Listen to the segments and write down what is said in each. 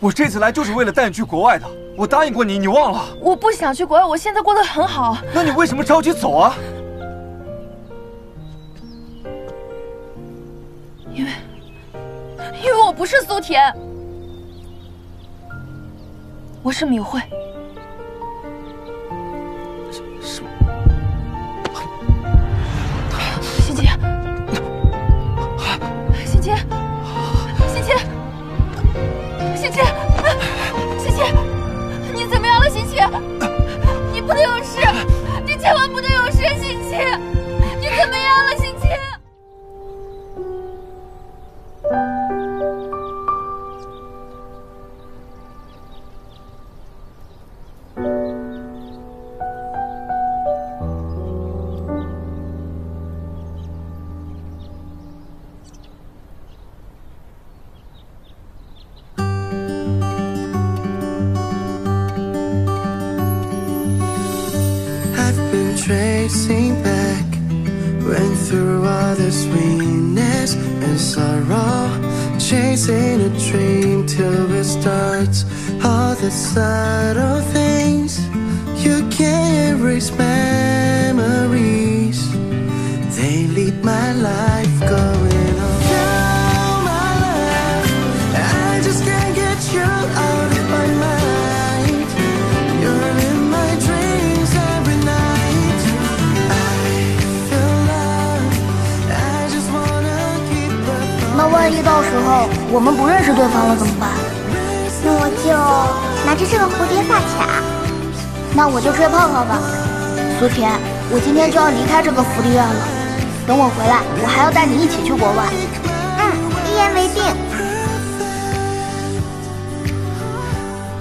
我这次来就是为了带你去国外的，我答应过你，你忘了？我不想去国外，我现在过得很好。那你为什么着急走啊？因为，因为我不是苏甜，我是米慧。什么？千万不能 tracing back, went through all the sweetness and sorrow, chasing a dream till it starts. All the subtle things you can't erase memories. 时候我们不认识对方了怎么办？那我就拿着这个蝴蝶发卡。那我就吹泡泡吧。苏甜，我今天就要离开这个福利院了。等我回来，我还要带你一起去国外。嗯，一言为定。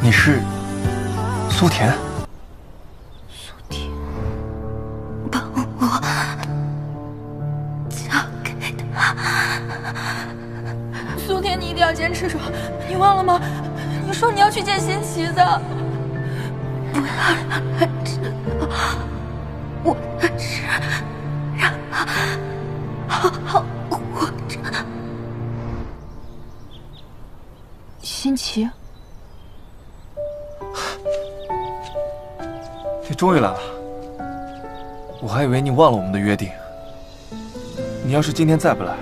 你是苏甜？你忘了吗？你说你要去见新奇的。不要让他知道我的事，让他好好活着。新奇，你终于来了，我还以为你忘了我们的约定。你要是今天再不来，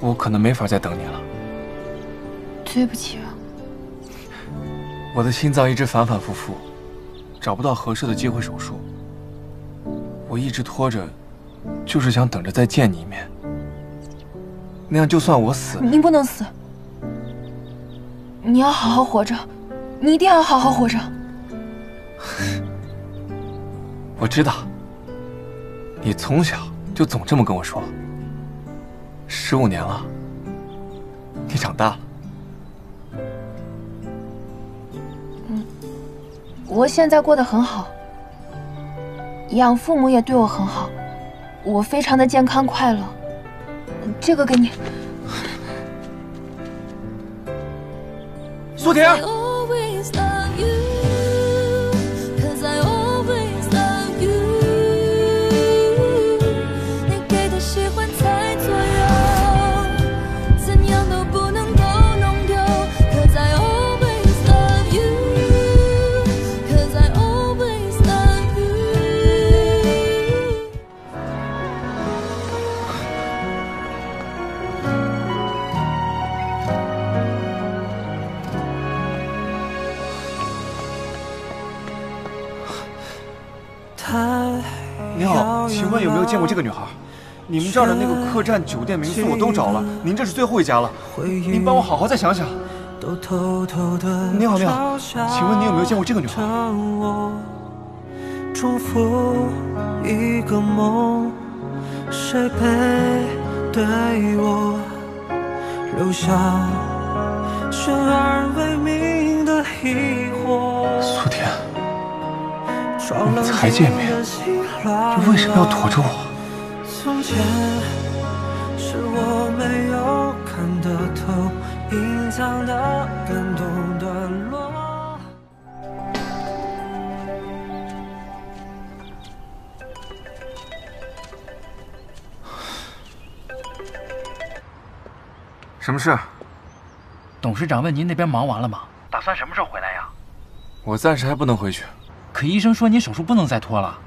我可能没法再等你了。对不起啊。我的心脏一直反反复复，找不到合适的机会手术。我一直拖着，就是想等着再见你一面。那样就算我死了，你不能死，你要好好活着，你一定要好好活着。我知道，你从小就总这么跟我说。十五年了，你长大了。我现在过得很好，养父母也对我很好，我非常的健康快乐。这个给你，苏婷。你好，请问有没有见过这个女孩？你们这儿的那个客栈、酒店、民宿我都找了，您这是最后一家了。您帮我好好再想想。你好，你好，请问你有没有见过这个女孩？重复一个梦，谁背对我留下悬而未明的疑惑？我们才见面，你为什么要躲着我？从前是我没有看得透，隐藏的感动段落。什么事？董事长问您那边忙完了吗？打算什么时候回来呀？我暂时还不能回去。可医生说您手术不能再拖了，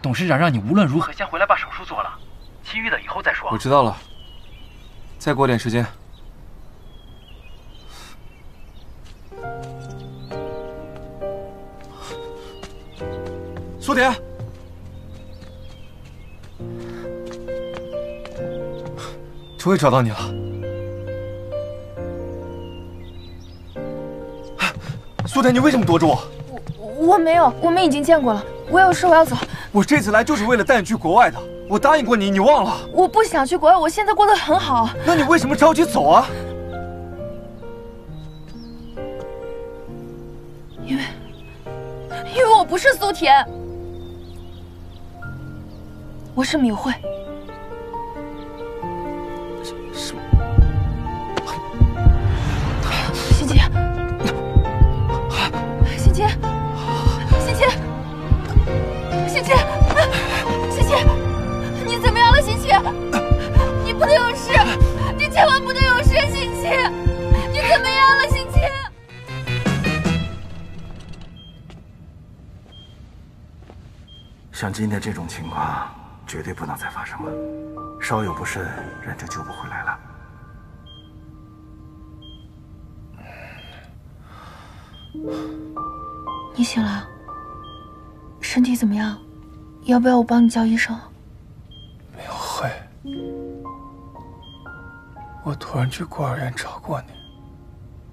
董事长让你无论如何先回来把手术做了，其余的以后再说我。知道了，再过点时间。苏田，终于找到你了。苏田，你为什么躲着我？我没有，我们已经见过了。我有事，我要走。我这次来就是为了带你去国外的，我答应过你，你忘了？我不想去国外，我现在过得很好。那你为什么着急走啊？因为，因为我不是苏田，我是米慧。你不能有事，你千万不能有事，欣姐，你怎么样了，欣姐？像今天这种情况，绝对不能再发生了。稍有不慎，人就救不回来了。你醒了，身体怎么样？要不要我帮你叫医生？我突然去孤儿院找过你，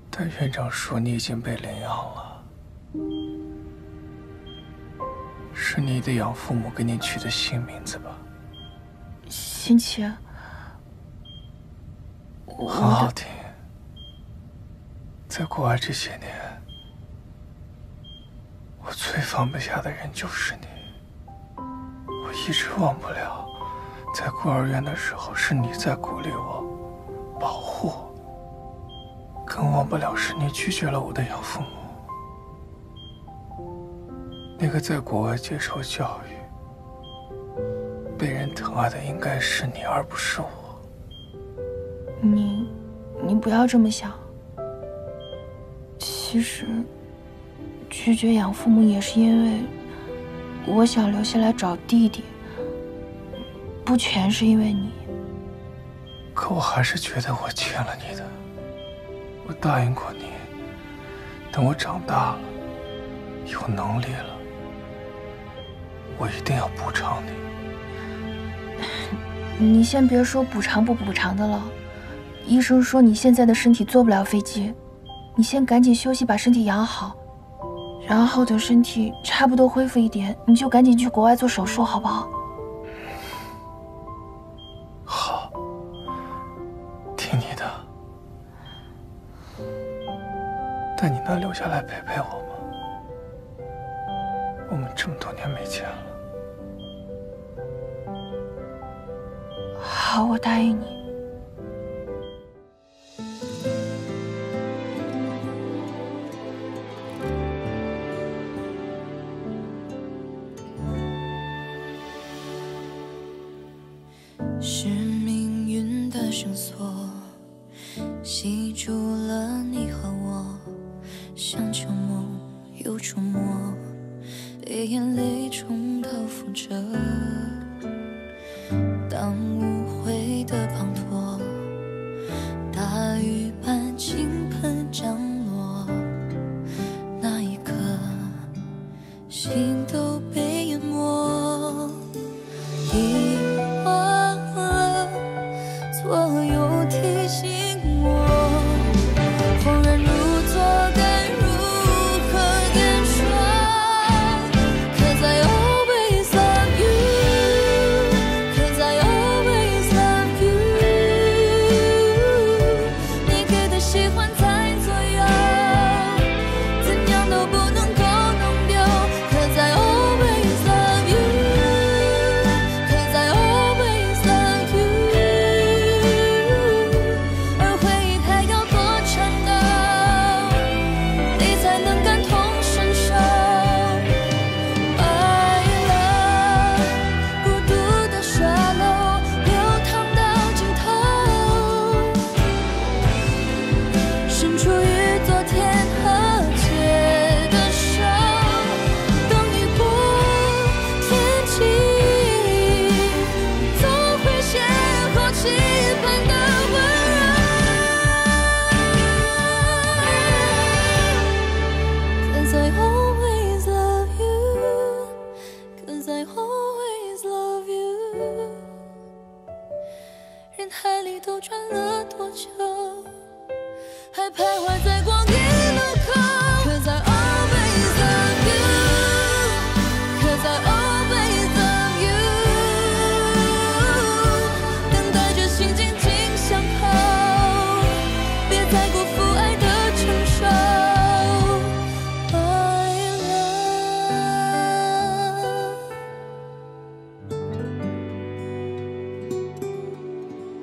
但院长说你已经被领养了，是你的养父母给你取的新名字吧？欣琪，我很好听。在国外这些年，我最放不下的人就是你。我一直忘不了，在孤儿院的时候是你在鼓励我、保护，更忘不了是你拒绝了我的养父母。那个在国外接受教育、被人疼爱的应该是你，而不是我。你，你不要这么想。其实，拒绝养父母也是因为我想留下来找弟弟，不全是因为你。可我还是觉得我欠了你的。我答应过你，等我长大了，有能力了，我一定要补偿你。你先别说补偿不补偿的了，医生说你现在的身体坐不了飞机，你先赶紧休息，把身体养好，然后等身体差不多恢复一点，你就赶紧去国外做手术，好不好？听你的。但你能留下来陪陪我吗？我们这么多年没见了。好，我答应你。是命运的绳索，系住了你和我，像旧梦又触摸，被眼泪冲到覆辙。当